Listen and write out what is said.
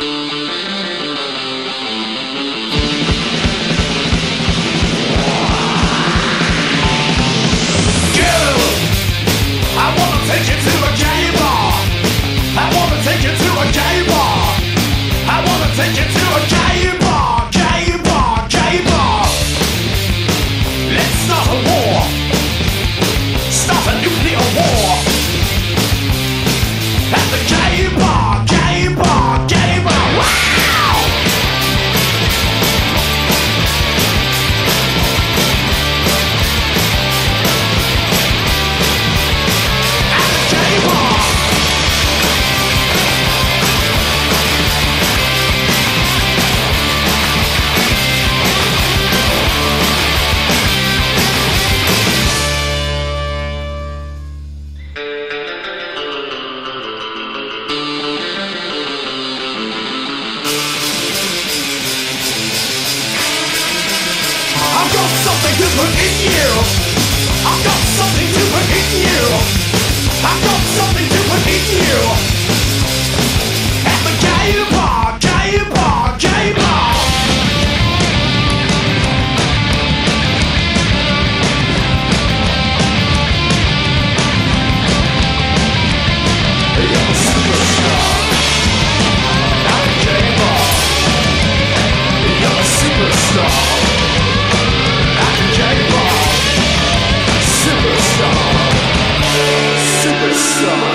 I've put in you. I've got something to put in you. で